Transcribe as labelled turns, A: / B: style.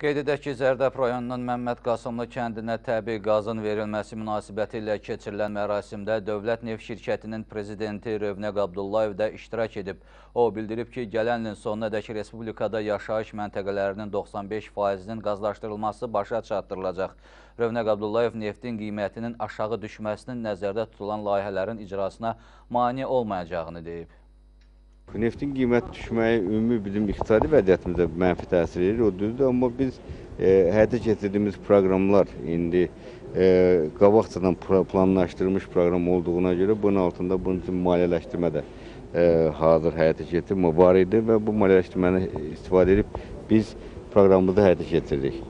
A: Qeyd edək ki, Zərdəb rayonunun Məmməd Qasımlı kəndinə təbii qazın verilməsi münasibəti ilə keçirilən mərasimdə Dövlət Neft Şirkətinin prezidenti Rövnəq Abdullayev də iştirak edib. O bildirib ki, gələn ilin sonuna dək Respublikada yaşayış məntəqələrinin 95 faizinin qazlaşdırılması başa çatdırılacaq. Rövnəq Abdullayev neftin qiymətinin aşağı düşməsinin nəzərdə tutulan layihələrin icrasına mani olmayacağını deyib.
B: Neftin qiymət düşməyi ümumi bizim iqtisadi vəziyyətimizə mənfi təsir edir, o düzdür. Amma biz e, həyata keçirdiyimiz proqramlar indi e, qabaqcadan planlaşdırılmış proqram olduğuna görə bunun altında bunun üçün maliyyələşdirmə də e, hazır həyata keçirilmə var idi və bu maliyyələşdirməni istifadə edib biz proqramımızı həyata keçirdik.